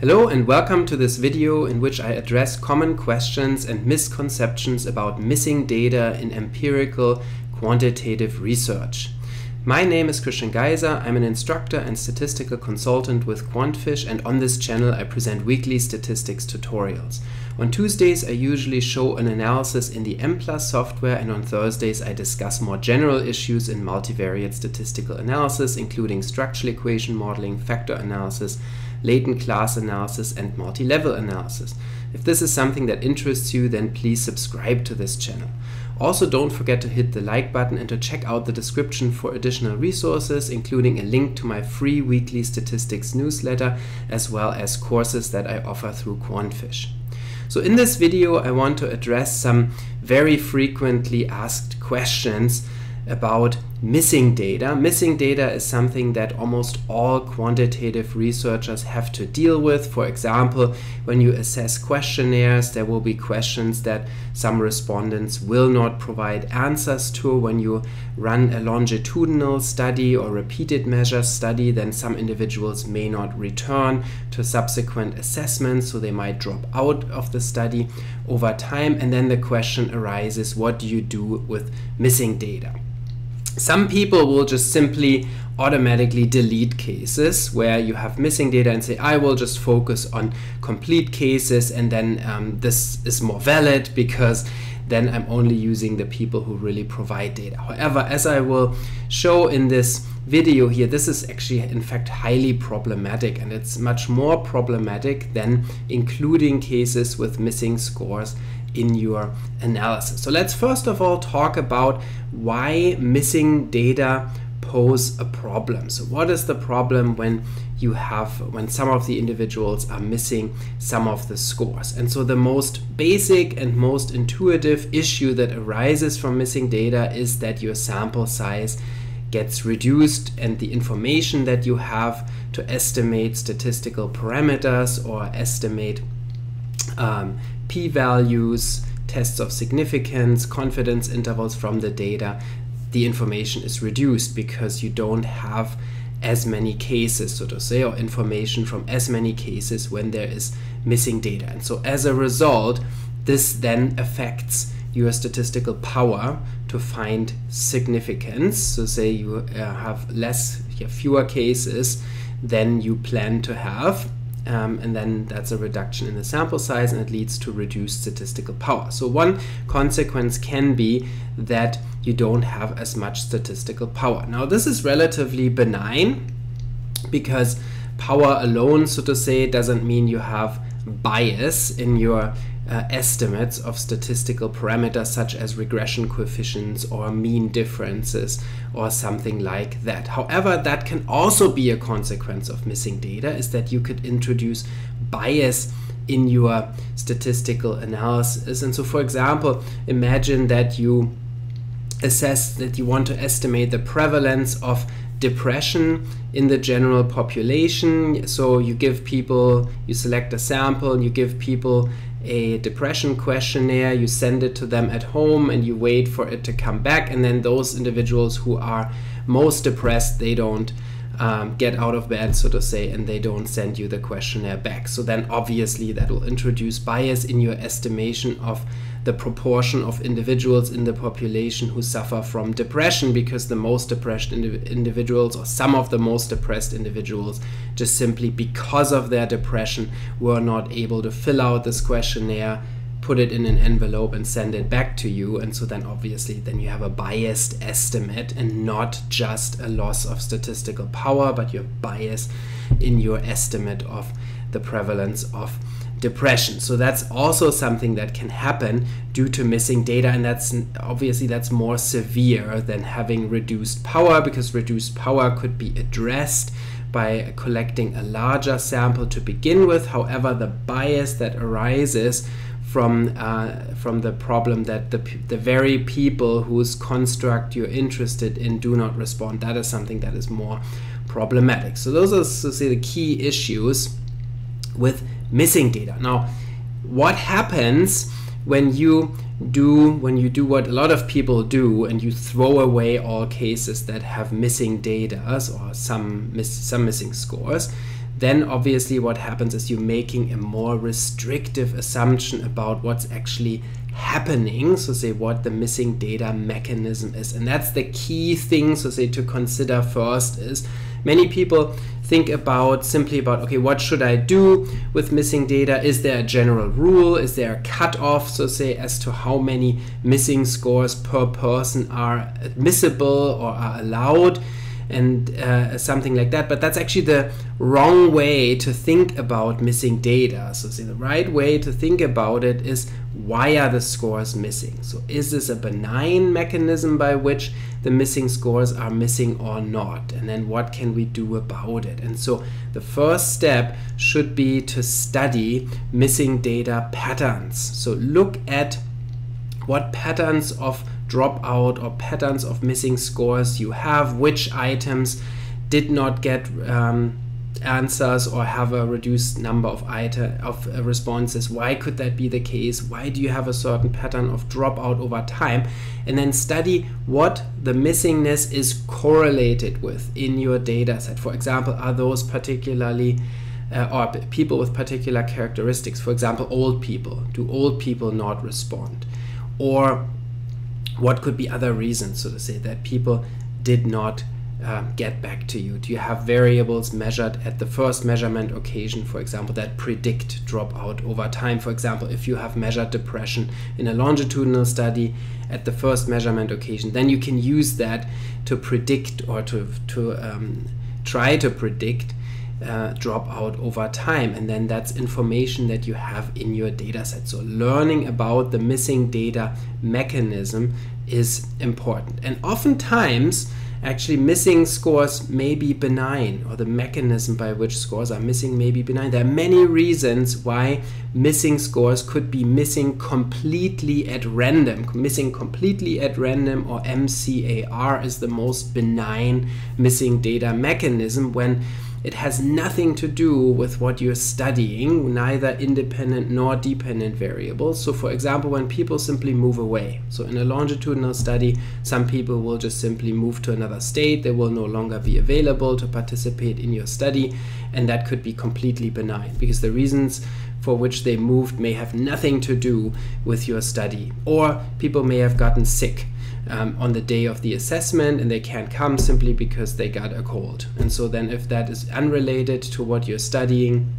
Hello and welcome to this video in which I address common questions and misconceptions about missing data in empirical quantitative research. My name is Christian Geiser, I'm an instructor and statistical consultant with Quantfish and on this channel I present weekly statistics tutorials. On Tuesdays I usually show an analysis in the MPLUS software and on Thursdays I discuss more general issues in multivariate statistical analysis including structural equation modeling, factor analysis, latent class analysis and multi-level analysis. If this is something that interests you, then please subscribe to this channel. Also, don't forget to hit the like button and to check out the description for additional resources, including a link to my free weekly statistics newsletter, as well as courses that I offer through Quantfish. So in this video, I want to address some very frequently asked questions about missing data. Missing data is something that almost all quantitative researchers have to deal with. For example, when you assess questionnaires, there will be questions that some respondents will not provide answers to. When you run a longitudinal study or repeated measure study, then some individuals may not return to subsequent assessments, so they might drop out of the study over time. And then the question arises, what do you do with missing data? Some people will just simply automatically delete cases where you have missing data and say, I will just focus on complete cases and then um, this is more valid because then I'm only using the people who really provide data. However, as I will show in this video here, this is actually in fact highly problematic and it's much more problematic than including cases with missing scores in your analysis. So let's first of all talk about why missing data pose a problem. So what is the problem when you have when some of the individuals are missing some of the scores? And so the most basic and most intuitive issue that arises from missing data is that your sample size gets reduced and the information that you have to estimate statistical parameters or estimate um, p-values, tests of significance, confidence intervals from the data, the information is reduced because you don't have as many cases, so to say, or information from as many cases when there is missing data. And so as a result, this then affects your statistical power to find significance. So say you uh, have less, you have fewer cases than you plan to have um, and then that's a reduction in the sample size and it leads to reduced statistical power. So one consequence can be that you don't have as much statistical power. Now this is relatively benign because power alone, so to say, doesn't mean you have bias in your uh, estimates of statistical parameters such as regression coefficients or mean differences or something like that. However, that can also be a consequence of missing data is that you could introduce bias in your statistical analysis. And so, for example, imagine that you assess that you want to estimate the prevalence of depression in the general population. So you give people, you select a sample, you give people a depression questionnaire, you send it to them at home and you wait for it to come back. And then those individuals who are most depressed, they don't um, get out of bed, so to say, and they don't send you the questionnaire back. So then obviously that will introduce bias in your estimation of the proportion of individuals in the population who suffer from depression because the most depressed indiv individuals or some of the most depressed individuals just simply because of their depression were not able to fill out this questionnaire put it in an envelope and send it back to you. And so then obviously then you have a biased estimate and not just a loss of statistical power but your bias in your estimate of the prevalence of depression. So that's also something that can happen due to missing data and that's obviously that's more severe than having reduced power because reduced power could be addressed by collecting a larger sample to begin with. However, the bias that arises from uh, from the problem that the, the very people whose construct you're interested in do not respond. That is something that is more problematic. So those are so say the key issues with missing data. Now, what happens when you do when you do what a lot of people do and you throw away all cases that have missing data or some miss, some missing scores then obviously what happens is you're making a more restrictive assumption about what's actually happening so say what the missing data mechanism is and that's the key thing so say to consider first is many people think about simply about okay what should i do with missing data? Is there a general rule? Is there a cutoff? So say as to how many missing scores per person are admissible or are allowed and uh, something like that. But that's actually the wrong way to think about missing data. So, see, the right way to think about it is why are the scores missing? So, is this a benign mechanism by which the missing scores are missing or not? And then what can we do about it? And so, the first step should be to study missing data patterns. So, look at what patterns of dropout or patterns of missing scores you have, which items did not get um, answers or have a reduced number of item of uh, responses? Why could that be the case? Why do you have a certain pattern of dropout over time? And then study what the missingness is correlated with in your data set. For example are those particularly uh, or people with particular characteristics? For example old people. Do old people not respond? Or what could be other reasons, so to say, that people did not um, get back to you? Do you have variables measured at the first measurement occasion, for example, that predict dropout over time? For example, if you have measured depression in a longitudinal study at the first measurement occasion, then you can use that to predict or to, to um, try to predict uh, drop out over time. And then that's information that you have in your data set. So learning about the missing data mechanism is important. And oftentimes actually missing scores may be benign or the mechanism by which scores are missing may be benign. There are many reasons why missing scores could be missing completely at random. Missing completely at random or mcar is the most benign missing data mechanism when it has nothing to do with what you're studying, neither independent nor dependent variables. So, for example, when people simply move away, so in a longitudinal study, some people will just simply move to another state, they will no longer be available to participate in your study, and that could be completely benign because the reasons for which they moved may have nothing to do with your study, or people may have gotten sick um, on the day of the assessment and they can't come simply because they got a cold. And so then if that is unrelated to what you're studying,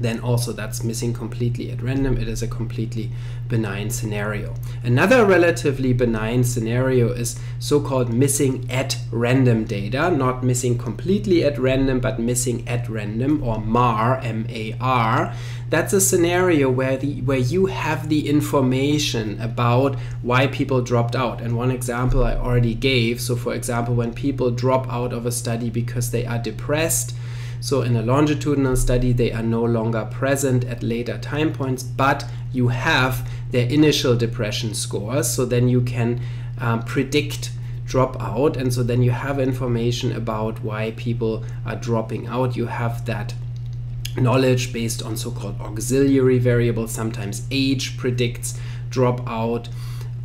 then also that's missing completely at random. It is a completely benign scenario. Another relatively benign scenario is so-called missing at random data, not missing completely at random, but missing at random or MAR, M-A-R. That's a scenario where the where you have the information about why people dropped out. And one example I already gave. So for example, when people drop out of a study because they are depressed, so in a longitudinal study, they are no longer present at later time points, but you have their initial depression scores. So then you can um, predict dropout. And so then you have information about why people are dropping out. You have that knowledge based on so-called auxiliary variables. Sometimes age predicts dropout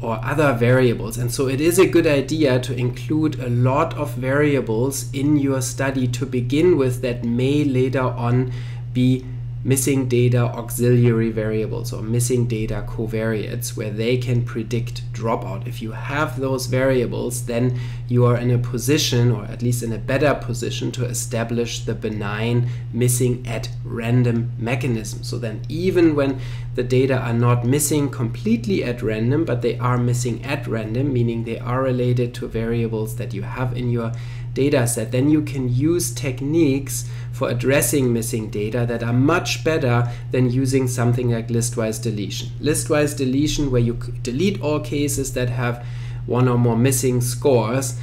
or other variables. And so it is a good idea to include a lot of variables in your study to begin with that may later on be missing data auxiliary variables or missing data covariates where they can predict dropout. If you have those variables, then you are in a position, or at least in a better position, to establish the benign missing at random mechanism. So then, even when the data are not missing completely at random, but they are missing at random, meaning they are related to variables that you have in your data set, then you can use techniques for addressing missing data that are much better than using something like listwise deletion. Listwise deletion, where you delete all cases that have one or more missing scores,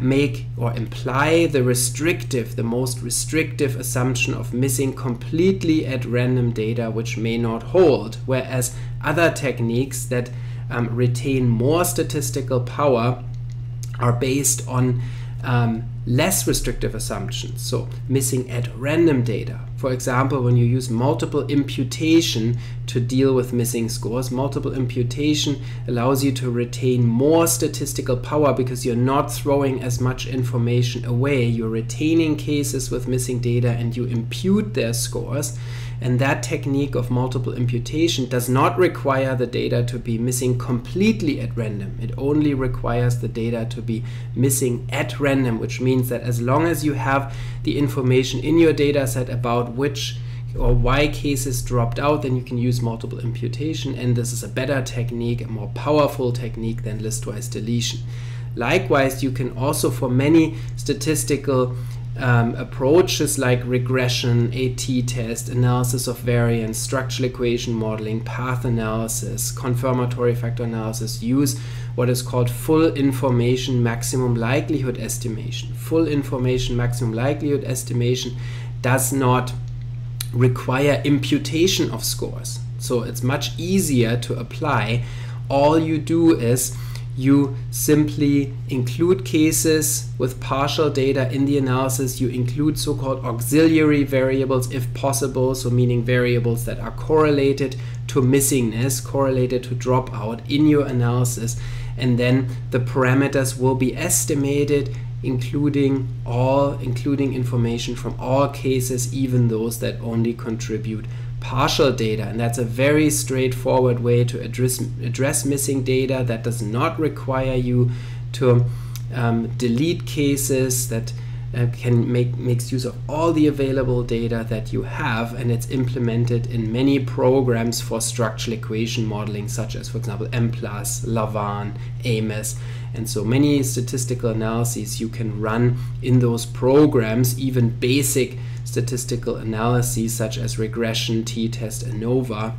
make or imply the restrictive, the most restrictive assumption of missing completely at random data which may not hold, whereas other techniques that um, retain more statistical power are based on um, less restrictive assumptions, so missing at random data. For example, when you use multiple imputation to deal with missing scores, multiple imputation allows you to retain more statistical power because you're not throwing as much information away. You're retaining cases with missing data and you impute their scores. And that technique of multiple imputation does not require the data to be missing completely at random. It only requires the data to be missing at random, which means that as long as you have the information in your data set about which or why cases dropped out, then you can use multiple imputation. And this is a better technique, a more powerful technique than listwise deletion. Likewise, you can also, for many statistical um, approaches like regression, a t-test, analysis of variance, structural equation modeling, path analysis, confirmatory factor analysis use what is called full information maximum likelihood estimation. Full information maximum likelihood estimation does not require imputation of scores. So it's much easier to apply. All you do is you simply include cases with partial data in the analysis. You include so-called auxiliary variables if possible, so meaning variables that are correlated to missingness, correlated to dropout in your analysis. And then the parameters will be estimated including all including information from all cases even those that only contribute partial data and that's a very straightforward way to address address missing data that does not require you to um, delete cases that uh, can make makes use of all the available data that you have and it's implemented in many programs for structural equation modeling such as for example MPLUS, Lavaan, AMOS and so many statistical analyses you can run in those programs even basic statistical analyses such as regression, t-test, ANOVA,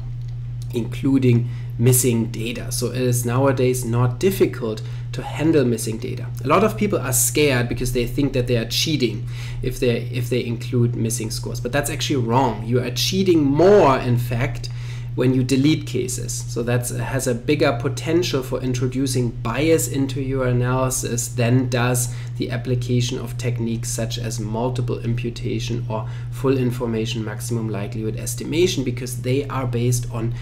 including missing data. So it is nowadays not difficult to handle missing data. A lot of people are scared because they think that they are cheating if they if they include missing scores, but that's actually wrong. You are cheating more in fact when you delete cases. So that has a bigger potential for introducing bias into your analysis than does the application of techniques such as multiple imputation or full information maximum likelihood estimation because they are based on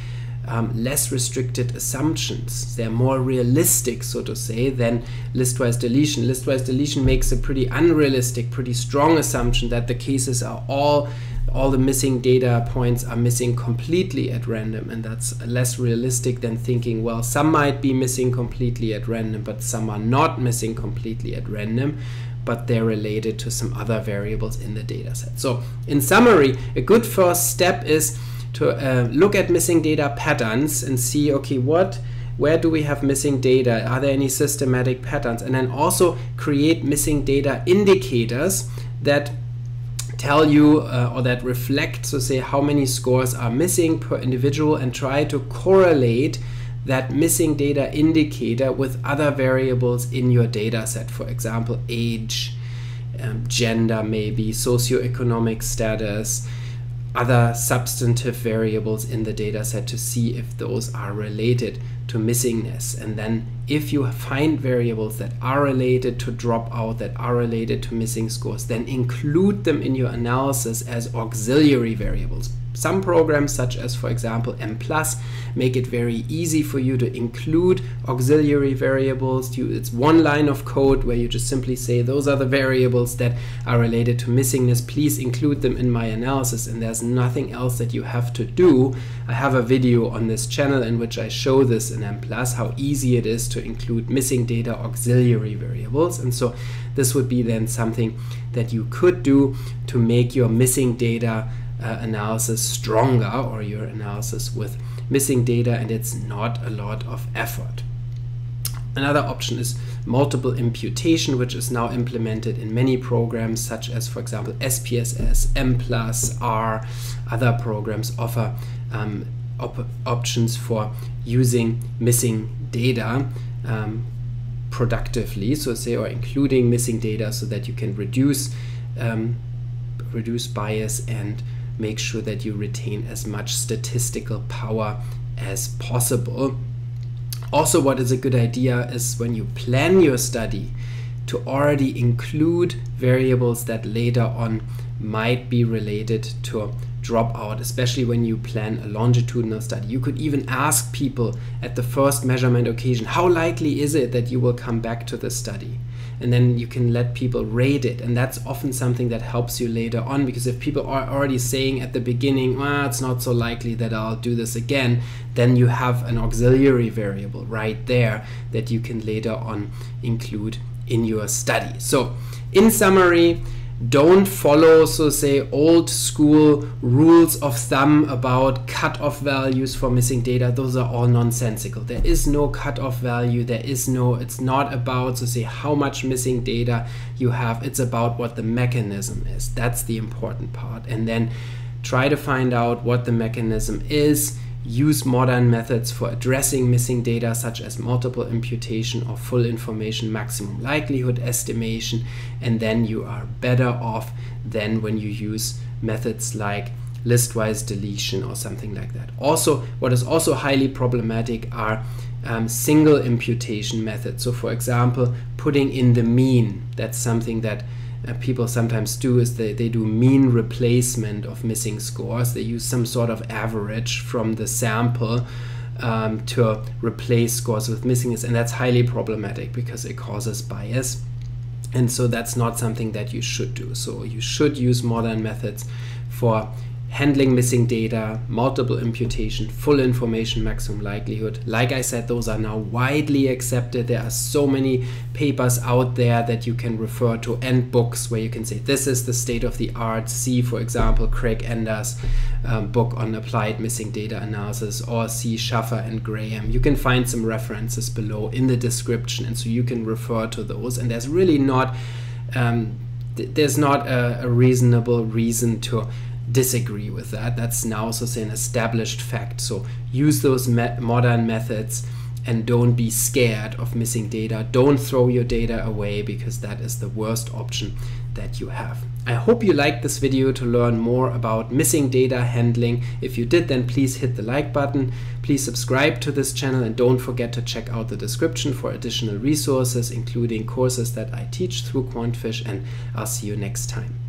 um, less restricted assumptions. They're more realistic, so to say, than listwise deletion. Listwise deletion makes a pretty unrealistic, pretty strong assumption that the cases are all all the missing data points are missing completely at random and that's less realistic than thinking well some might be missing completely at random but some are not missing completely at random but they're related to some other variables in the data set. So in summary, a good first step is to uh, look at missing data patterns and see, okay, what where do we have missing data? Are there any systematic patterns? And then also create missing data indicators that tell you uh, or that reflect, so say, how many scores are missing per individual and try to correlate that missing data indicator with other variables in your data set. For example, age, um, gender, maybe, socioeconomic status, other substantive variables in the data set to see if those are related to missingness. And then if you find variables that are related to dropout, that are related to missing scores, then include them in your analysis as auxiliary variables. Some programs, such as for example MPLUS, make it very easy for you to include auxiliary variables. it's one line of code where you just simply say those are the variables that are related to missingness. Please include them in my analysis and there's nothing else that you have to do. I have a video on this channel in which I show this in MPLUS, how easy it is to include missing data auxiliary variables. And so this would be then something that you could do to make your missing data uh, analysis stronger or your analysis with missing data and it's not a lot of effort. Another option is multiple imputation, which is now implemented in many programs, such as, for example, SPSS, MPLUS, R. Other programs offer um, op options for using missing data um, productively, so say, or including missing data so that you can reduce um, reduce bias and make sure that you retain as much statistical power as possible. Also, what is a good idea is when you plan your study to already include variables that later on might be related to dropout, especially when you plan a longitudinal study. You could even ask people at the first measurement occasion, how likely is it that you will come back to the study? And then you can let people rate it. And that's often something that helps you later on because if people are already saying at the beginning well it's not so likely that i'll do this again then you have an auxiliary variable right there that you can later on include in your study. So in summary don't follow, so say, old school rules of thumb about cutoff values for missing data. Those are all nonsensical. There is no cutoff value. There is no, it's not about, so say, how much missing data you have. It's about what the mechanism is. That's the important part. And then try to find out what the mechanism is use modern methods for addressing missing data such as multiple imputation or full information maximum likelihood estimation and then you are better off than when you use methods like listwise deletion or something like that. Also, what is also highly problematic are um, single imputation methods. So for example, putting in the mean, that's something that uh, people sometimes do is they, they do mean replacement of missing scores. They use some sort of average from the sample um, to replace scores with missings, and that's highly problematic because it causes bias. And so that's not something that you should do. So you should use modern methods for handling missing data, multiple imputation, full information maximum likelihood. Like I said, those are now widely accepted. There are so many papers out there that you can refer to and books where you can say this is the state of the art. See, for example, Craig Enders' um, book on applied missing data analysis or see Schafer and Graham. You can find some references below in the description and so you can refer to those and there's really not um, th there's not a, a reasonable reason to disagree with that. That's now also an established fact. So use those me modern methods and don't be scared of missing data. Don't throw your data away because that is the worst option that you have. I hope you liked this video to learn more about missing data handling. If you did, then please hit the like button. Please subscribe to this channel and don't forget to check out the description for additional resources, including courses that I teach through Quantfish, and I'll see you next time.